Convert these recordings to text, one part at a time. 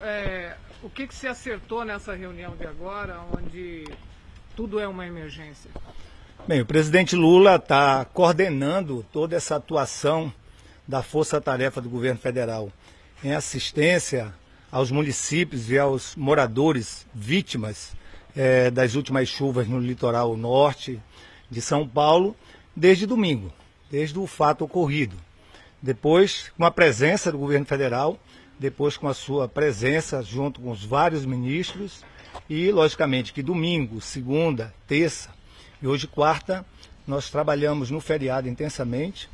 É, o que, que se acertou nessa reunião de agora, onde tudo é uma emergência? Bem, o presidente Lula está coordenando toda essa atuação da Força-Tarefa do governo federal em assistência aos municípios e aos moradores vítimas é, das últimas chuvas no litoral norte de São Paulo, desde domingo, desde o fato ocorrido. Depois, com a presença do governo federal, depois com a sua presença junto com os vários ministros e, logicamente, que domingo, segunda, terça e hoje quarta, nós trabalhamos no feriado intensamente,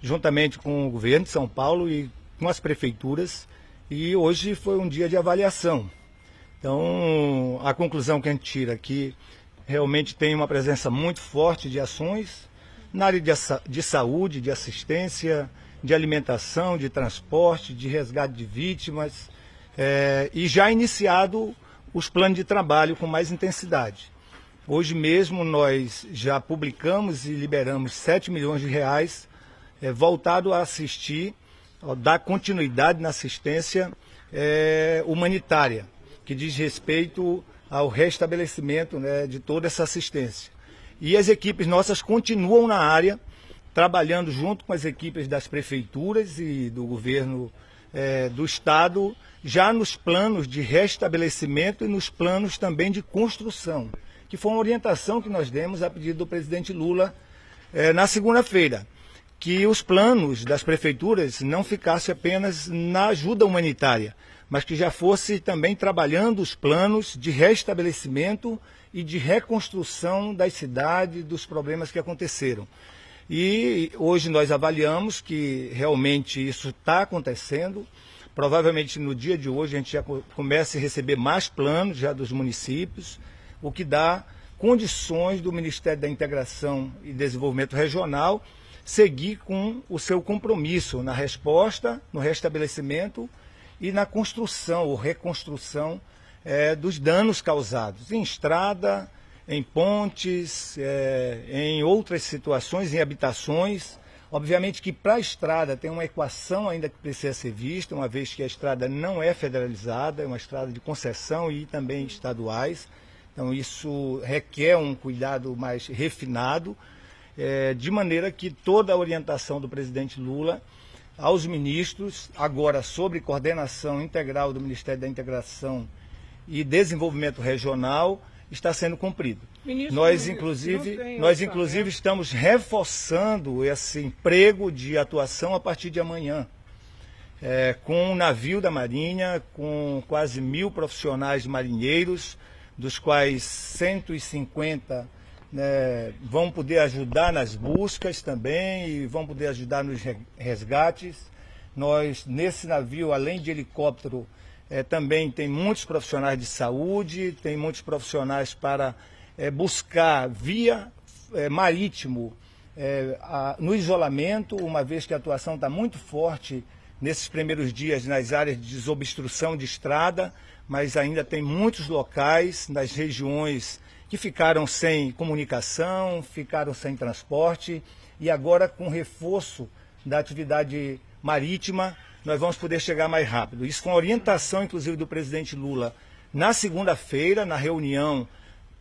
juntamente com o governo de São Paulo e com as prefeituras, e hoje foi um dia de avaliação. Então, a conclusão que a gente tira aqui realmente tem uma presença muito forte de ações na área de saúde, de assistência, de alimentação, de transporte, de resgate de vítimas, é, e já iniciado os planos de trabalho com mais intensidade. Hoje mesmo nós já publicamos e liberamos 7 milhões de reais é, voltado a assistir, a dar continuidade na assistência é, humanitária, que diz respeito ao restabelecimento né, de toda essa assistência. E as equipes nossas continuam na área trabalhando junto com as equipes das prefeituras e do governo é, do Estado, já nos planos de restabelecimento e nos planos também de construção, que foi uma orientação que nós demos a pedido do presidente Lula é, na segunda-feira, que os planos das prefeituras não ficassem apenas na ajuda humanitária, mas que já fosse também trabalhando os planos de restabelecimento e de reconstrução das cidades, dos problemas que aconteceram. E hoje nós avaliamos que realmente isso está acontecendo. Provavelmente no dia de hoje a gente já começa a receber mais planos já dos municípios, o que dá condições do Ministério da Integração e Desenvolvimento Regional seguir com o seu compromisso na resposta, no restabelecimento e na construção ou reconstrução é, dos danos causados em estrada, em pontes, é, em outras situações, em habitações. Obviamente que para a estrada tem uma equação ainda que precisa ser vista, uma vez que a estrada não é federalizada, é uma estrada de concessão e também estaduais. Então isso requer um cuidado mais refinado, é, de maneira que toda a orientação do presidente Lula aos ministros, agora sobre coordenação integral do Ministério da Integração e Desenvolvimento Regional, está sendo cumprido. Ministro, nós inclusive, nós inclusive estamos reforçando esse emprego de atuação a partir de amanhã. É, com um navio da Marinha, com quase mil profissionais marinheiros, dos quais 150 né, vão poder ajudar nas buscas também e vão poder ajudar nos resgates. Nós, nesse navio, além de helicóptero, é, também tem muitos profissionais de saúde, tem muitos profissionais para é, buscar via é, marítimo é, a, no isolamento, uma vez que a atuação está muito forte nesses primeiros dias nas áreas de desobstrução de estrada, mas ainda tem muitos locais nas regiões que ficaram sem comunicação, ficaram sem transporte e agora com reforço da atividade marítima nós vamos poder chegar mais rápido. Isso com a orientação, inclusive, do presidente Lula na segunda-feira, na reunião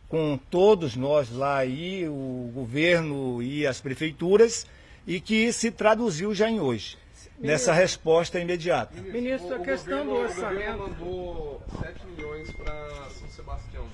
com todos nós lá aí, o governo e as prefeituras, e que se traduziu já em hoje, Ministro, nessa resposta imediata. Ministro, a questão governo, do orçamento... O governo mandou 7 milhões para São Sebastião.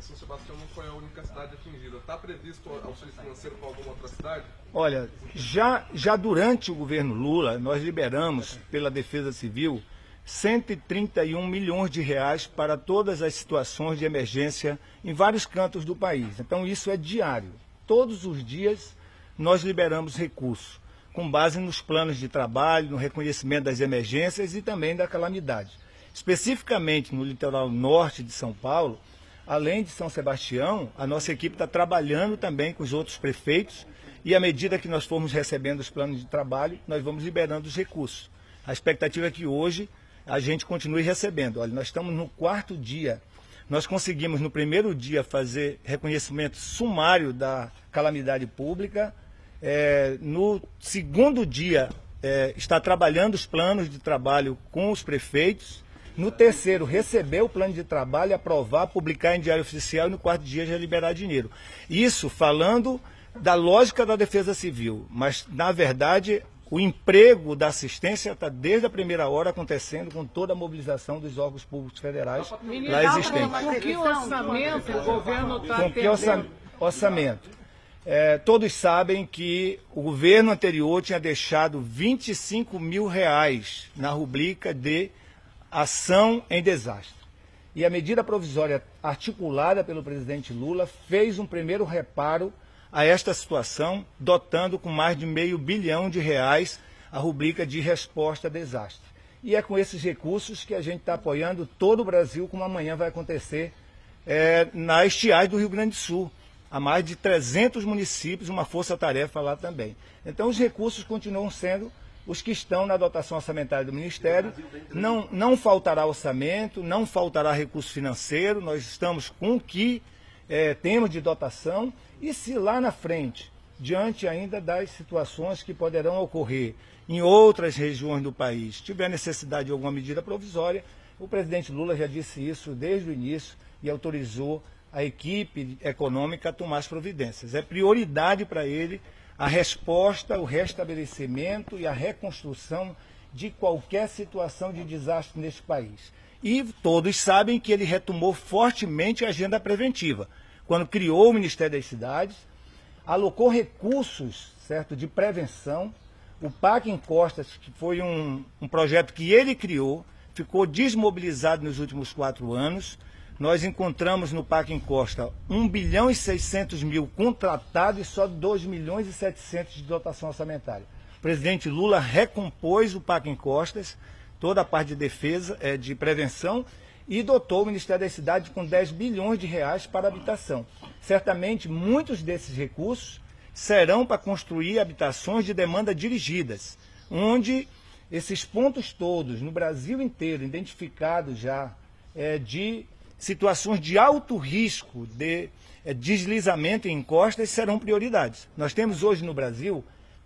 São Sebastião não foi a única cidade atingida. Está previsto auxílio financeiro para alguma outra cidade? Olha, já, já durante o governo Lula, nós liberamos pela Defesa Civil 131 milhões de reais para todas as situações de emergência em vários cantos do país. Então isso é diário. Todos os dias nós liberamos recursos, com base nos planos de trabalho, no reconhecimento das emergências e também da calamidade. Especificamente no litoral norte de São Paulo, além de São Sebastião, a nossa equipe está trabalhando também com os outros prefeitos e à medida que nós formos recebendo os planos de trabalho, nós vamos liberando os recursos. A expectativa é que hoje a gente continue recebendo. Olha, nós estamos no quarto dia. Nós conseguimos no primeiro dia fazer reconhecimento sumário da calamidade pública. É, no segundo dia, é, está trabalhando os planos de trabalho com os prefeitos No terceiro, receber o plano de trabalho, aprovar, publicar em diário oficial e no quarto dia já liberar dinheiro. Isso falando da lógica da defesa civil, mas na verdade o emprego da assistência está desde a primeira hora acontecendo com toda a mobilização dos órgãos públicos federais lá existentes. Com que orçamento o governo está Com que orçamento? É, todos sabem que o governo anterior tinha deixado 25 mil reais na rubrica de ação em desastre. E a medida provisória articulada pelo presidente Lula fez um primeiro reparo a esta situação, dotando com mais de meio bilhão de reais a rubrica de resposta a desastre. E é com esses recursos que a gente está apoiando todo o Brasil, como amanhã vai acontecer é, na estiagem do Rio Grande do Sul. Há mais de 300 municípios, uma força-tarefa lá também. Então, os recursos continuam sendo os que estão na dotação orçamentária do Ministério. Não, não faltará orçamento, não faltará recurso financeiro, nós estamos com o que é, temos de dotação e se lá na frente, diante ainda das situações que poderão ocorrer em outras regiões do país, tiver necessidade de alguma medida provisória, o presidente Lula já disse isso desde o início e autorizou a equipe econômica a tomar as providências. É prioridade para ele a resposta, o restabelecimento e a reconstrução de qualquer situação de desastre neste país. E todos sabem que ele retomou fortemente a agenda preventiva quando criou o Ministério das Cidades, alocou recursos certo, de prevenção. O PAC em Costas, que foi um, um projeto que ele criou, ficou desmobilizado nos últimos quatro anos. Nós encontramos no PAC em Costa 1 bilhão e 600 mil contratados e só 2 milhões e 700 de dotação orçamentária. O presidente Lula recompôs o PAC em Costas, toda a parte de defesa, é, de prevenção e dotou o Ministério da Cidade com 10 bilhões de reais para habitação. Certamente, muitos desses recursos serão para construir habitações de demanda dirigidas, onde esses pontos todos, no Brasil inteiro, identificados já, é, de situações de alto risco de é, deslizamento em encostas, serão prioridades. Nós temos hoje no Brasil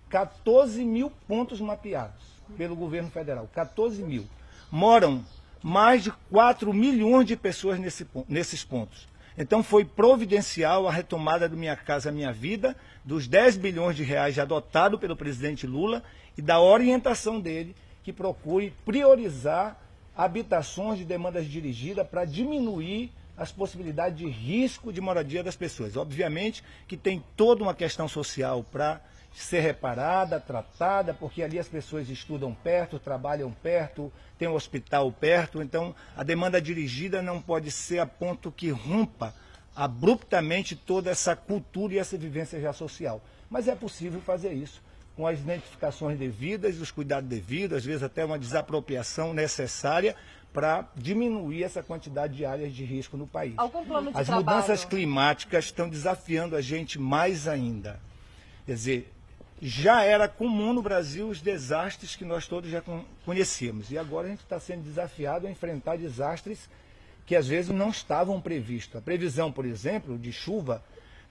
14 mil pontos mapeados pelo governo federal. 14 mil. Moram mais de 4 milhões de pessoas nesse, nesses pontos. Então foi providencial a retomada do Minha Casa Minha Vida, dos 10 bilhões de reais adotado pelo presidente Lula e da orientação dele que procure priorizar habitações de demandas dirigidas para diminuir as possibilidades de risco de moradia das pessoas. Obviamente que tem toda uma questão social para ser reparada, tratada, porque ali as pessoas estudam perto, trabalham perto, tem um hospital perto, então a demanda dirigida não pode ser a ponto que rompa abruptamente toda essa cultura e essa vivência já social. Mas é possível fazer isso com as identificações devidas, os cuidados devidos, às vezes até uma desapropriação necessária para diminuir essa quantidade de áreas de risco no país. As trabalho? mudanças climáticas estão desafiando a gente mais ainda. Quer dizer, já era comum no Brasil os desastres que nós todos já conhecíamos. E agora a gente está sendo desafiado a enfrentar desastres que às vezes não estavam previstos. A previsão, por exemplo, de chuva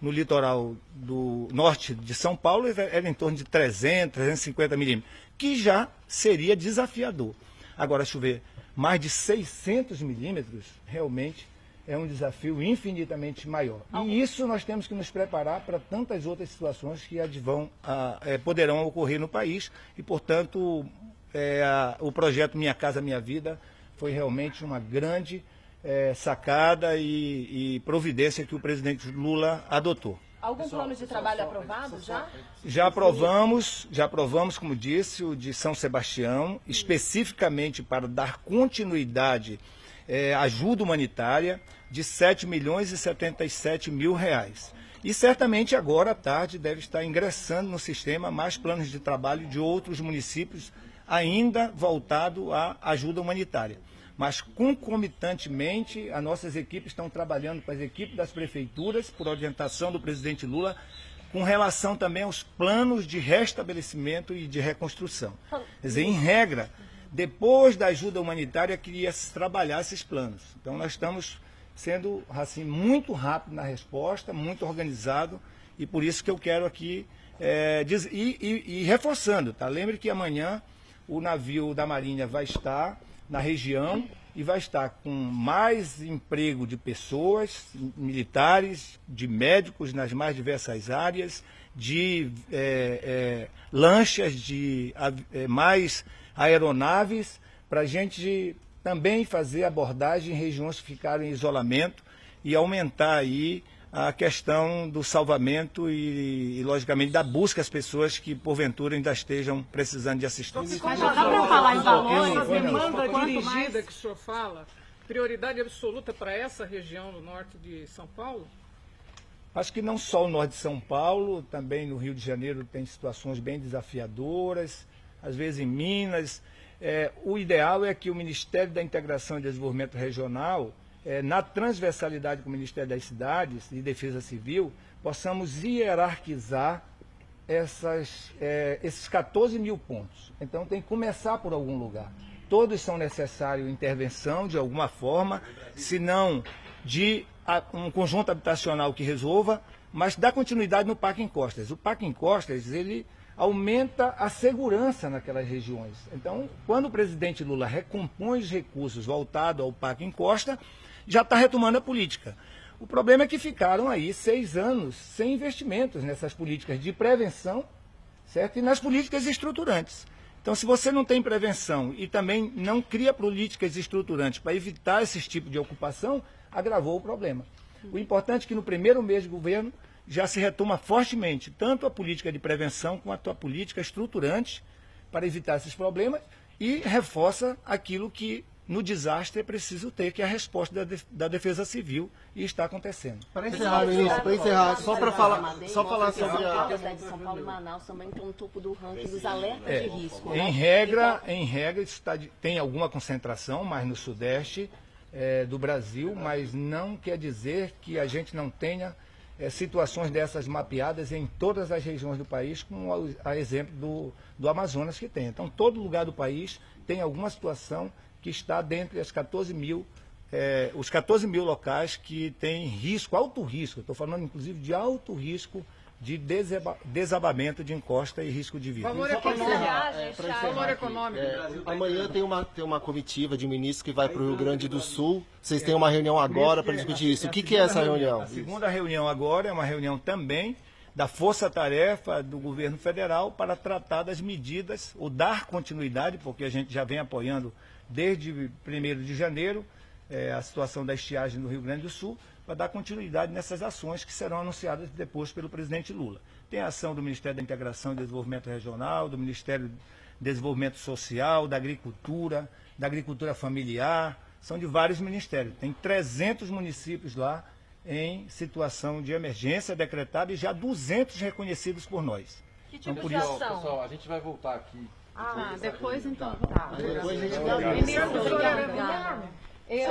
no litoral do norte de São Paulo era em torno de 300, 350 milímetros, que já seria desafiador. Agora, chover mais de 600 milímetros, realmente é um desafio infinitamente maior. E isso nós temos que nos preparar para tantas outras situações que advão, a, é, poderão ocorrer no país e, portanto, é, a, o projeto Minha Casa Minha Vida foi realmente uma grande é, sacada e, e providência que o presidente Lula adotou. Algum plano de trabalho aprovado já? Já aprovamos, já aprovamos, como disse, o de São Sebastião, especificamente para dar continuidade é, ajuda humanitária de 7 milhões e 77 mil reais. E certamente agora à tarde deve estar ingressando no sistema mais planos de trabalho de outros municípios, ainda voltado à ajuda humanitária. Mas concomitantemente, as nossas equipes estão trabalhando com as equipes das prefeituras, por orientação do presidente Lula, com relação também aos planos de restabelecimento e de reconstrução. Quer dizer, em regra, depois da ajuda humanitária, queria se trabalhar esses planos. Então, nós estamos sendo assim, muito rápido na resposta, muito organizado, e por isso que eu quero aqui é, diz, e, e, e, reforçando, tá? Lembre que amanhã o navio da Marinha vai estar na região e vai estar com mais emprego de pessoas, militares, de médicos nas mais diversas áreas, de é, é, lanchas, de é, mais aeronaves, para a gente também fazer abordagem em regiões que ficaram em isolamento e aumentar aí a questão do salvamento e, e, logicamente, da busca às pessoas que, porventura, ainda estejam precisando de assistência. Mas já dá para falar em valores, a demanda dirigida que o senhor fala, prioridade absoluta para essa região do norte de São Paulo? Acho que não só o norte de São Paulo, também no Rio de Janeiro tem situações bem desafiadoras, às vezes em Minas. É, o ideal é que o Ministério da Integração e Desenvolvimento Regional é, na transversalidade com o Ministério das Cidades e Defesa Civil, possamos hierarquizar essas, é, esses 14 mil pontos. Então tem que começar por algum lugar. Todos são necessários intervenção de alguma forma, se não de um conjunto habitacional que resolva, mas dá continuidade no Parque Encostas. O Parque Encostas, ele aumenta a segurança naquelas regiões. Então, quando o presidente Lula recompõe os recursos voltados ao Parque Encosta, já está retomando a política. O problema é que ficaram aí seis anos sem investimentos nessas políticas de prevenção certo? e nas políticas estruturantes. Então, se você não tem prevenção e também não cria políticas estruturantes para evitar esse tipo de ocupação, agravou o problema. O importante é que no primeiro mês de governo já se retoma fortemente tanto a política de prevenção quanto a política estruturante para evitar esses problemas e reforça aquilo que no desastre é preciso ter, que é a resposta da, da Defesa Civil, e está acontecendo. Para encerrar, ministro, para encerrar, só para falar, só falar sobre a... Cidade de São Paulo e Manaus também estão no topo do ranking dos alertas é, de risco. Em né? regra, em regra está de, tem alguma concentração, mas no sudeste é, do Brasil, mas não quer dizer que a gente não tenha é, situações dessas mapeadas em todas as regiões do país, como a, a exemplo do, do Amazonas que tem. Então, todo lugar do país tem alguma situação que está dentre as 14 mil, é, os 14 mil locais que têm risco, alto risco, estou falando inclusive de alto risco de desabamento de encosta e risco de vida. Valor econômico. É, Valor econômico. É, amanhã tem uma, tem uma comitiva de ministros que vai para o Rio Grande do Sul. Vocês têm uma reunião agora para discutir isso. O que, que é essa reunião? A segunda reunião agora é uma reunião também da força-tarefa do governo federal para tratar das medidas, ou dar continuidade, porque a gente já vem apoiando desde 1 de janeiro, é, a situação da estiagem no Rio Grande do Sul, para dar continuidade nessas ações que serão anunciadas depois pelo presidente Lula. Tem a ação do Ministério da Integração e Desenvolvimento Regional, do Ministério do Desenvolvimento Social, da Agricultura, da Agricultura Familiar, são de vários ministérios. Tem 300 municípios lá em situação de emergência decretada e já 200 reconhecidos por nós. Que tipo então, de ação? Pessoal, a gente vai voltar aqui ah, depois então. Tá. Depois a gente vai. Ministro, o senhor é